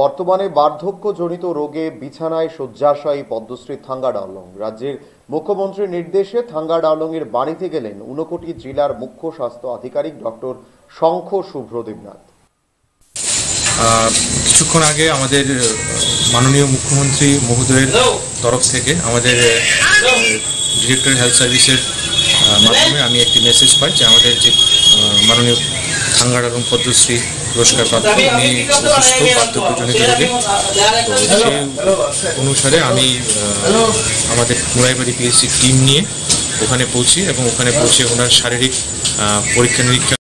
বর্তমানে বার্ধক্যজনিত রোগে বিছানায় শয্যাশায়ী পদ্মশ্রী থাঙ্গা ডাওলং রাজ্যের মুখ্যমন্ত্রীর নির্দেশে থাঙ্গা ডাওলংয়ের বাড়িতে গেলেন ঊনকোটি জেলার মুখ্য স্বাস্থ্য আধিকারিক ডক্টর শঙ্খ শুভ্র দেবনাথ কিছুক্ষণ আগে আমাদের মাননীয় মুখ্যমন্ত্রী মহোদয়ের তরফ থেকে আমাদের ডিরেক্টর হেলথ সার্ভিসের মাধ্যমে আমি একটি মেসেজ পাই যে আমাদের যে মাননীয় থাঙ্গার এবং পদ্মশ্রী পুরস্কার প্রাপ্ত, উনি অসুস্থ বার্ধক্যজনিত রোগে। তো সেই অনুসারে আমি আমাদের মুরাইবাড়ি পিএসসি টিম নিয়ে ওখানে পৌঁছি এবং ওখানে পৌঁছে ওনার শারীরিক পরীক্ষা নিরীক্ষা